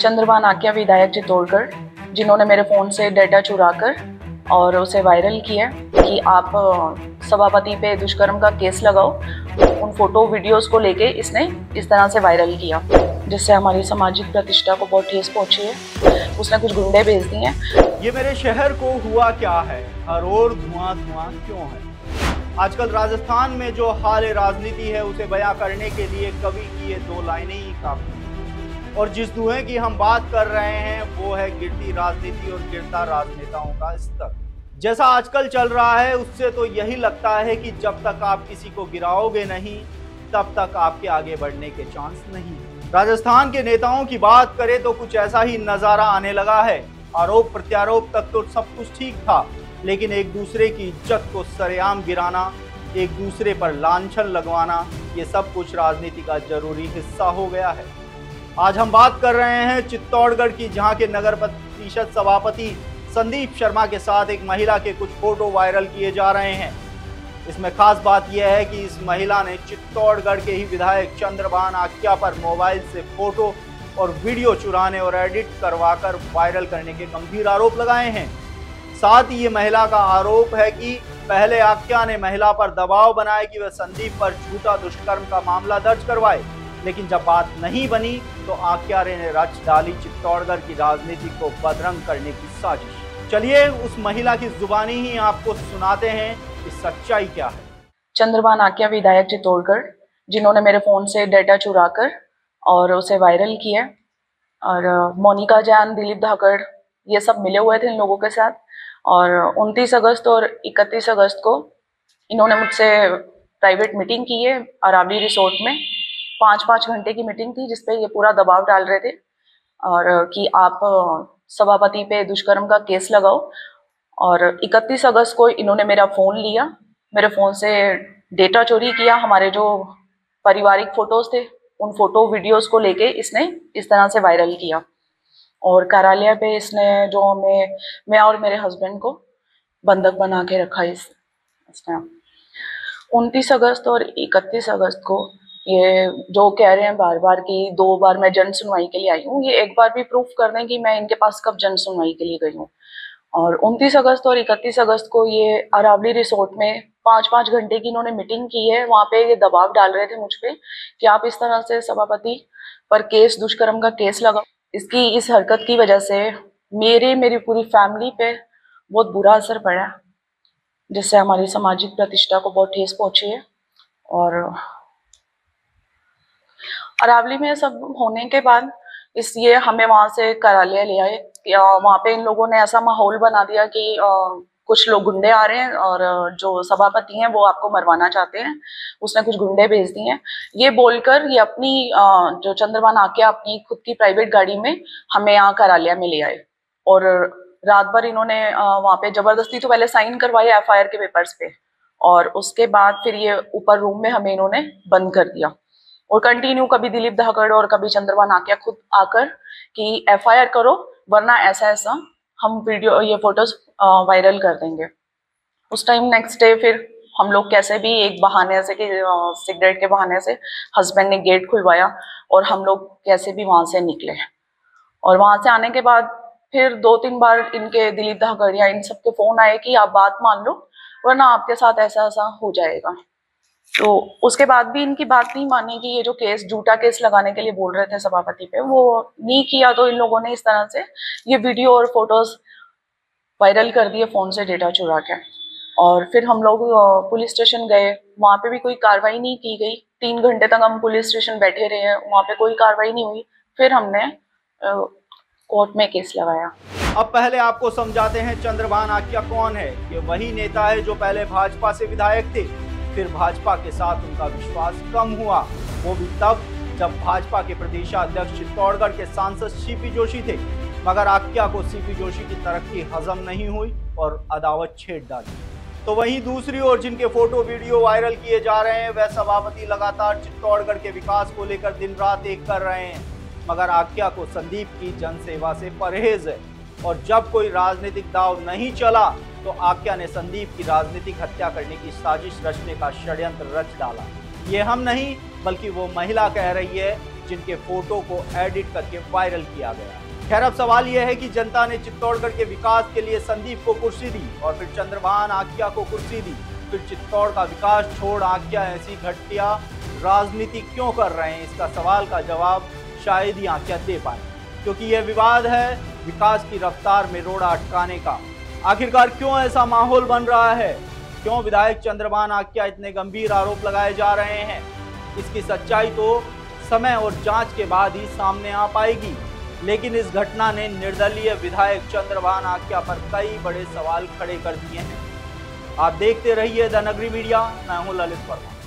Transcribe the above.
चंद्रभान आक्या, विधायक चित्तौड़गढ़ जिन्होंने मेरे फ़ोन से डेटा चुराकर और उसे वायरल किया कि आप सभापति पे दुष्कर्म का केस लगाओ, उन फ़ोटो वीडियोस को लेके इसने इस तरह से वायरल किया, जिससे हमारी सामाजिक प्रतिष्ठा को बहुत ठेस पहुँची है। उसने कुछ गुंडे भेज दिए हैं। ये मेरे शहर को हुआ क्या है? हर ओर धुआँ धुआँ क्यों है? आजकल राजस्थान में जो हाल राजनीति है, उसे बयां करने के लिए कवि की ये दो लाइनें ही काफ़ी। और जिस धुएँ की हम बात कर रहे हैं, वो है गिरती राजनीति और गिरता राजनेताओं का स्तर। जैसा आजकल चल रहा है, उससे तो यही लगता है कि जब तक आप किसी को गिराओगे नहीं, तब तक आपके आगे बढ़ने के चांस नहीं राजस्थान के नेताओं की बात करें तो कुछ ऐसा ही नज़ारा आने लगा है। आरोप प्रत्यारोप तक तो सब कुछ ठीक था, लेकिन एक दूसरे की इज़्ज़त को सरेआम गिराना, एक दूसरे पर लांछन लगवाना, ये सब कुछ राजनीति का ज़रूरी हिस्सा हो गया है। आज हम बात कर रहे हैं चित्तौड़गढ़ की, जहाँ के नगर परिषद सभापति संदीप शर्मा के साथ एक महिला के कुछ फ़ोटो वायरल किए जा रहे हैं। इसमें खास बात यह है कि इस महिला ने चित्तौड़गढ़ के ही विधायक चंद्रभान आख्या पर मोबाइल से फ़ोटो और वीडियो चुराने और एडिट करवाकर वायरल करने के गंभीर आरोप लगाए हैं। साथ ही ये महिला का आरोप है कि पहले आख्या ने महिला पर दबाव बनाया कि वह संदीप पर झूठा दुष्कर्म का मामला दर्ज करवाए। लेकिन जब बात नहीं बनी तो आख्या ने रच डाली चित्तौड़गढ़ की राजनीति को बदरंग करने की साजिश। चलिए, उस महिला की जुबानी ही आपको सुनाते हैं, कि सच्चाई क्या है। चंद्रभान आक्या विधायक चित्तौड़गढ़, जिन्होंने मेरे फ़ोन से डेटा चुराकर और उसे वायरल किया। और मोनिका जैन, दिलीप धाकड़, ये सब मिले हुए थे इन लोगों के साथ। और 29 अगस्त और 31 अगस्त को इन्होंने मुझसे प्राइवेट मीटिंग की है, अरावली रिसोर्ट में। पाँच पाँच घंटे की मीटिंग थी जिसपे ये पूरा दबाव डाल रहे थे और कि आप सभापति पे दुष्कर्म का केस लगाओ। और 31 अगस्त को इन्होंने मेरा फ़ोन लिया। मेरे फ़ोन से डेटा चोरी किया। हमारे जो पारिवारिक फ़ोटोज़ थे, उन फ़ोटो वीडियोस को लेके इसने इस तरह से वायरल किया। और कार्यालय पे इसने जो हमें मैं और मेरे हस्बैंड को बंधक बना के रखा इस इसने उनतीस अगस्त और इकतीस अगस्त को ये जो कह रहे हैं बार बार कि दो बार मैं जन सुनवाई के लिए आई हूँ, ये एक बार भी प्रूफ कर दें कि मैं इनके पास कब जन सुनवाई के लिए गई हूँ। और 29 अगस्त और 31 अगस्त को ये अरावली रिसोर्ट में पाँच पाँच घंटे की इन्होंने मीटिंग की है, वहाँ पे ये दबाव डाल रहे थे मुझ पर कि आप इस तरह से सभापति पर केस, दुष्कर्म का केस लगाओ इसकी इस हरकत की वजह से मेरे, मेरी पूरी फैमिली पे बहुत बुरा असर पड़ा, जिससे हमारी सामाजिक प्रतिष्ठा को बहुत ठेस पहुँची है। और अरावली में सब होने के बाद इस ये हमें वहाँ से कार्यालय ले आए। वहाँ पे इन लोगों ने ऐसा माहौल बना दिया कि अ, कुछ लोग गुंडे आ रहे हैं और जो सभापति हैं वो आपको मरवाना चाहते हैं। उसने कुछ गुंडे भेज दिए हैं। ये बोलकर ये अपनी जो चंद्रभान आके अपनी खुद की प्राइवेट गाड़ी में हमें यहाँ कार्यालय में ले आए। और रात भर इन्होंने वहाँ पे ज़बरदस्ती तो पहले साइन करवाए एफ़ के पेपर्स पे और उसके बाद फिर ये ऊपर रूम में हमें इन्होंने बंद कर दिया। और कंटिन्यू कभी दिलीप धाकड़ और कभी चंद्रमा आके खुद आकर कि एफआईआर करो, वरना ऐसा ऐसा हम वीडियो ये फ़ोटोज़ वायरल कर देंगे। उस टाइम नेक्स्ट डे फिर हम लोग कैसे भी एक बहाने से कि सिगरेट के बहाने से हस्बैंड ने गेट खुलवाया और हम लोग कैसे भी वहाँ से निकले। और वहाँ से आने के बाद फिर दो तीन बार इनके दिलीप धाकड़ या इन सबके फ़ोन आए कि आप बात मान लो, वरना आपके साथ ऐसा ऐसा हो जाएगा। तो उसके बाद भी इनकी बात नहीं मानी कि ये जो केस, झूठा केस लगाने के लिए बोल रहे थे सभापति पे, वो नहीं किया। तो इन लोगों ने इस तरह से ये वीडियो और फ़ोटोज़ वायरल कर दिए, फ़ोन से डेटा चुरा के। और फिर हम लोग पुलिस स्टेशन गए। वहाँ पे भी कोई कार्रवाई नहीं की गई। तीन घंटे तक हम पुलिस स्टेशन बैठे रहे हैं। वहाँ पे कोई कार्रवाई नहीं हुई। फिर हमने कोर्ट में केस लगाया। अब पहले आपको समझाते हैं, चंद्रभान आख्या कौन है? ये वही नेता है जो पहले भाजपा से विधायक थे। फिर भाजपा के साथ उनका विश्वास कम हुआ। वो भी तब जब भाजपा के प्रदेशाध्यक्ष चित्तौड़गढ़ के सांसद सीपी जोशी थे। मगर आख्या को सीपी जोशी की तरक्की हजम नहीं हुई और अदावत छेड़ डाली। तो वहीं दूसरी ओर जिनके फ़ोटो वीडियो वायरल किए जा रहे हैं, वह सभापति लगातार चित्तौड़गढ़ के विकास को लेकर दिन रात एक कर रहे हैं। मगर आख्या को संदीप की जनसेवा से परहेज है और जब कोई राजनीतिक दाव नहीं चला तो आक्या ने संदीप की राजनीतिक हत्या करने की साजिश रचने का षड्यंत्र रच डाला। ये हम नहीं, बल्कि वो महिला कह रही है, जिनके फ़ोटो को एडिट करके वायरल किया गया। खैर, अब सवाल यह है कि जनता ने चित्तौड़गढ़ के विकास के लिए संदीप को कुर्सी दी और फिर चंद्रभान आख्या को कुर्सी दी। फिर चित्तौड़ का विकास छोड़ आख्या ऐसी घटिया राजनीति क्यों कर रहे हैं? इसका सवाल का जवाब शायद ही आख्या दे पाए। क्योंकि यह विवाद है, विकास की रफ्तार में रोड़ा अटकाने का। आखिरकार क्यों ऐसा माहौल बन रहा है? क्यों विधायक चंद्रमान आख्या इतने गंभीर आरोप लगाए जा रहे हैं? इसकी सच्चाई तो समय और जाँच के बाद ही सामने आ पाएगी। लेकिन इस घटना ने निर्दलीय विधायक चंद्रभान आख्या पर कई बड़े सवाल खड़े कर दिए हैं। आप देखते रहिए द नगरी मीडिया, मैं हूँ ललित वर्मा।